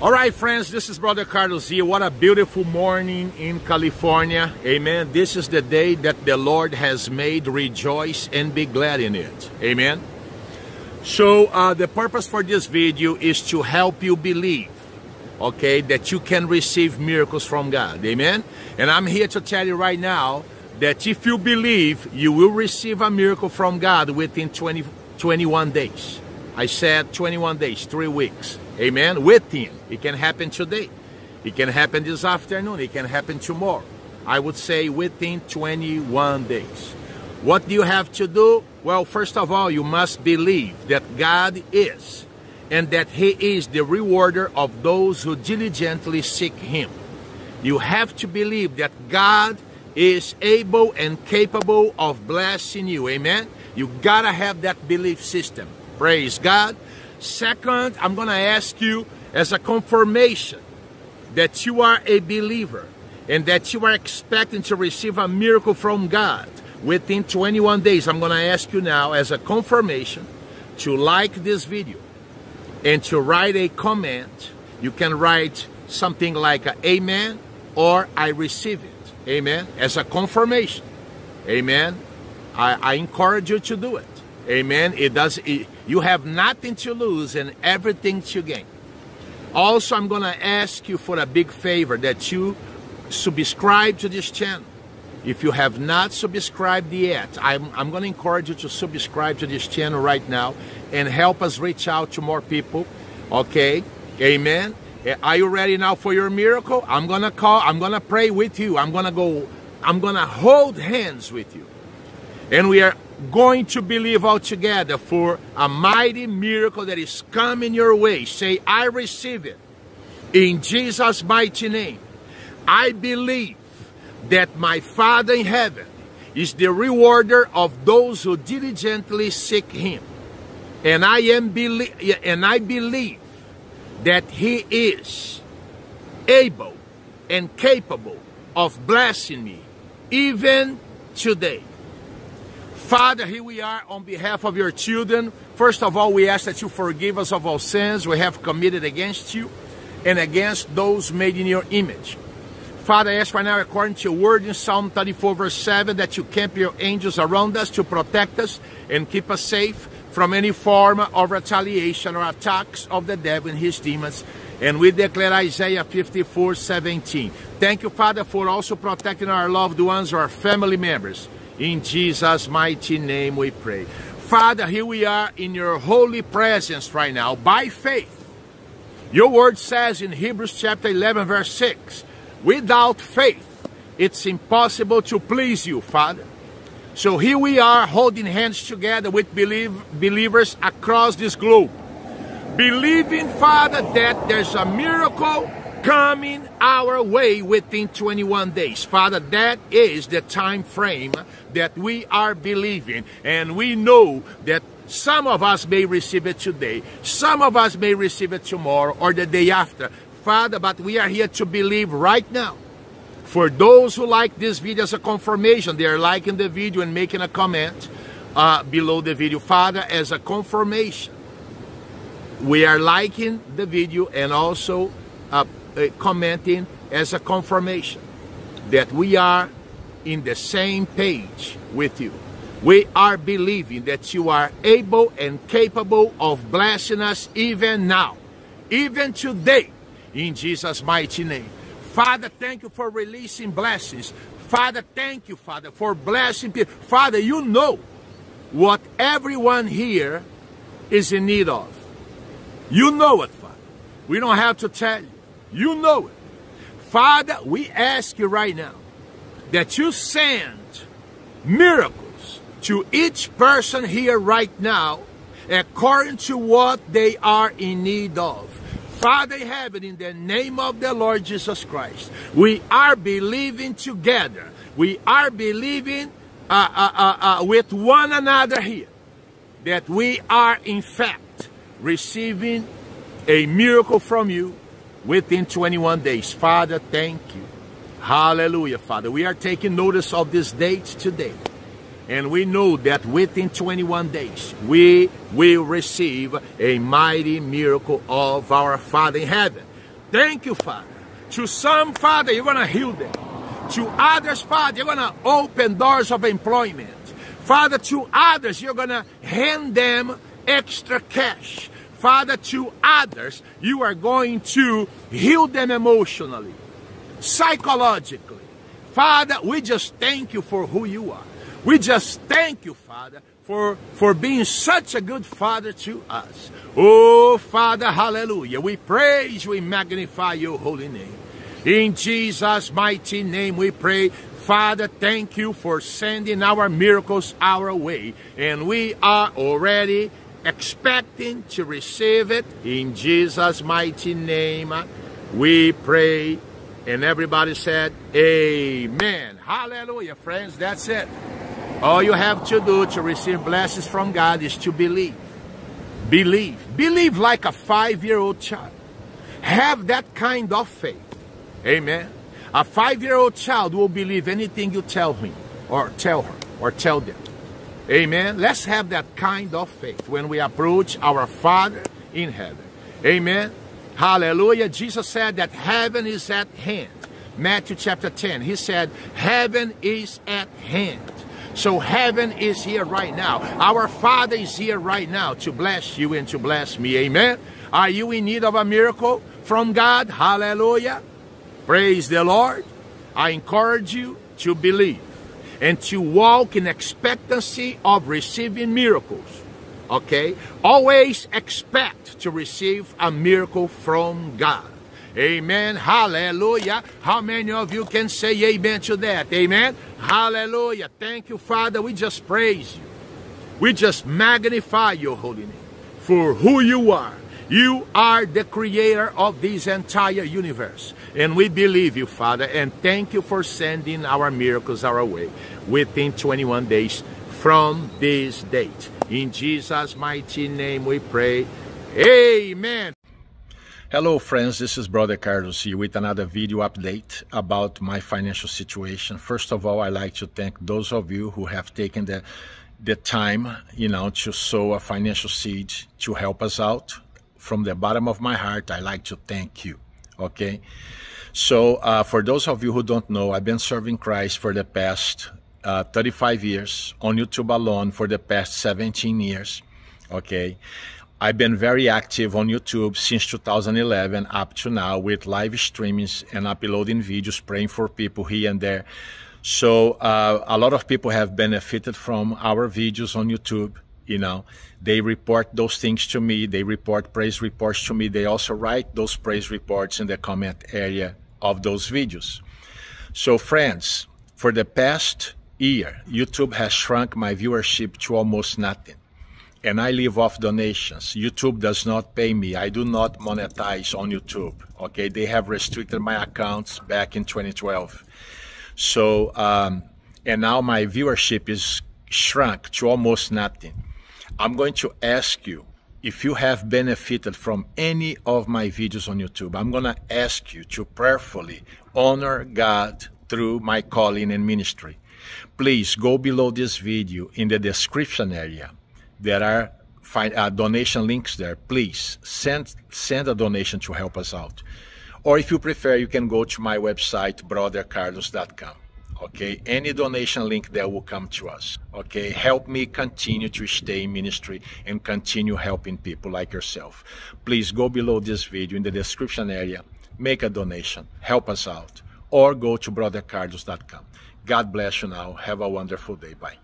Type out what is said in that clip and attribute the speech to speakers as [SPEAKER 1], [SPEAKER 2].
[SPEAKER 1] All right, friends, this is Brother Carlos here. What a beautiful morning in California. Amen. This is the day that the Lord has made. Rejoice and be glad in it. Amen. So, uh, the purpose for this video is to help you believe, okay, that you can receive miracles from God. Amen. And I'm here to tell you right now that if you believe, you will receive a miracle from God within 20, 21 days. I said 21 days, three weeks. Amen. With him. It can happen today. It can happen this afternoon. It can happen tomorrow. I would say within 21 days. What do you have to do? Well, first of all, you must believe that God is and that He is the rewarder of those who diligently seek Him. You have to believe that God is able and capable of blessing you. Amen. You gotta have that belief system. Praise God. Second, I'm going to ask you as a confirmation that you are a believer and that you are expecting to receive a miracle from God within 21 days. I'm going to ask you now as a confirmation to like this video and to write a comment. You can write something like amen or I receive it. Amen. As a confirmation. Amen. I, I encourage you to do it. Amen. It does. It, you have nothing to lose and everything to gain. Also, I'm going to ask you for a big favor that you subscribe to this channel. If you have not subscribed yet, I'm, I'm going to encourage you to subscribe to this channel right now and help us reach out to more people. Okay? Amen. Eh, are you ready now for your miracle? I'm going to call, I'm going to pray with you. I'm going to go, I'm going to hold hands with you. And we are going to believe altogether for a mighty miracle that is coming your way. Say, I receive it. In Jesus' mighty name, I believe that my Father in heaven is the rewarder of those who diligently seek him. And I am and I believe that he is able and capable of blessing me even today. Father, here we are on behalf of your children. First of all, we ask that you forgive us of all sins we have committed against you and against those made in your image. Father, I ask right now, according to your word in Psalm 34, verse 7, that you camp your angels around us to protect us and keep us safe from any form of retaliation or attacks of the devil and his demons. And we declare Isaiah 54, 17. Thank you, Father, for also protecting our loved ones, our family members. In Jesus' mighty name we pray. Father, here we are in your holy presence right now by faith. Your word says in Hebrews chapter 11 verse 6, without faith, it's impossible to please you, Father. So here we are holding hands together with believe, believers across this globe. Believing, Father, that there's a miracle coming our way within 21 days. Father, that is the time frame that we are believing. And we know that some of us may receive it today, some of us may receive it tomorrow or the day after. Father, but we are here to believe right now. For those who like this video as a confirmation, they are liking the video and making a comment uh, below the video. Father, as a confirmation, we are liking the video and also uh, Uh, commenting as a confirmation that we are in the same page with you. We are believing that you are able and capable of blessing us even now, even today, in Jesus' mighty name. Father, thank you for releasing blessings. Father, thank you, Father, for blessing people. Father, you know what everyone here is in need of. You know it, Father. We don't have to tell you. You know it. Father, we ask you right now that you send miracles to each person here right now according to what they are in need of. Father in heaven, in the name of the Lord Jesus Christ, we are believing together. We are believing uh, uh, uh, uh with one another here that we are in fact receiving a miracle from you within 21 days. Father, thank you. Hallelujah, Father. We are taking notice of this date today. And we know that within 21 days, we will receive a mighty miracle of our Father in heaven. Thank you, Father. To some, Father, you're going to heal them. To others, Father, you're going to open doors of employment. Father, to others, you're going to hand them extra cash. Father, to others, you are going to heal them emotionally, psychologically. Father, we just thank you for who you are. We just thank you, Father, for, for being such a good Father to us. Oh, Father, hallelujah. We praise, we magnify your holy name. In Jesus' mighty name we pray. Father, thank you for sending our miracles our way. And we are already expecting to receive it. In Jesus' mighty name uh, we pray. And everybody said, Amen. Hallelujah, friends. That's it. All you have to do to receive blessings from God is to believe. Believe. Believe like a five year old child. Have that kind of faith. Amen. A five year old child will believe anything you tell him or tell her or tell them. Amen. Let's have that kind of faith when we approach our Father in heaven. Amen. Hallelujah. Jesus said that heaven is at hand. Matthew chapter 10. He said, Heaven is at hand. So heaven is here right now. Our Father is here right now to bless you and to bless me. Amen. Are you in need of a miracle from God? Hallelujah. Praise the Lord. I encourage you to believe and to walk in expectancy of receiving miracles. Okay? Always expect to receive a miracle from God. Amen. Hallelujah. How many of you can say amen to that? Amen. Hallelujah. Thank you, Father. We just praise you. We just magnify your holy name for who you are. You are the creator of this entire universe. And we believe you, Father, and thank you for sending our miracles our way within 21 days from this date. In Jesus' mighty name we pray. Amen. Hello friends, this is Brother Carlos here with another video update about my financial situation. First of all, I'd like to thank those of you who have taken the, the time, you know, to sow a financial seed to help us out from the bottom of my heart, I like to thank you. Okay. So, uh, for those of you who don't know, I've been serving Christ for the past uh, 35 years on YouTube alone for the past 17 years. Okay. I've been very active on YouTube since 2011 up to now with live streamings and uploading videos, praying for people here and there. So uh, a lot of people have benefited from our videos on YouTube you know they report those things to me they report praise reports to me they also write those praise reports in the comment area of those videos. So friends for the past year youtube has shrunk my viewership to almost nothing. And i live off donations. Youtube does not pay me. I do not monetize on youtube okay? They have restricted my accounts back in 2012 so um, and now my viewership is shrunk to almost nothing I'm going to ask you if you have benefited from any of my videos on YouTube. I'm going to ask you to prayerfully honor God through my calling and ministry. Please go below this video in the description area. There are uh, donation links there. Please send, send a donation to help us out. Or if you prefer, you can go to my website, brothercarlos.com okay? Any donation link that will come to us okay? Help me continue to stay in ministry and continue helping people like yourself. Please go below this video in the description area. Make a donation. Help us out. Or go to brothercarlos.com god bless you now. Have a wonderful day. Bye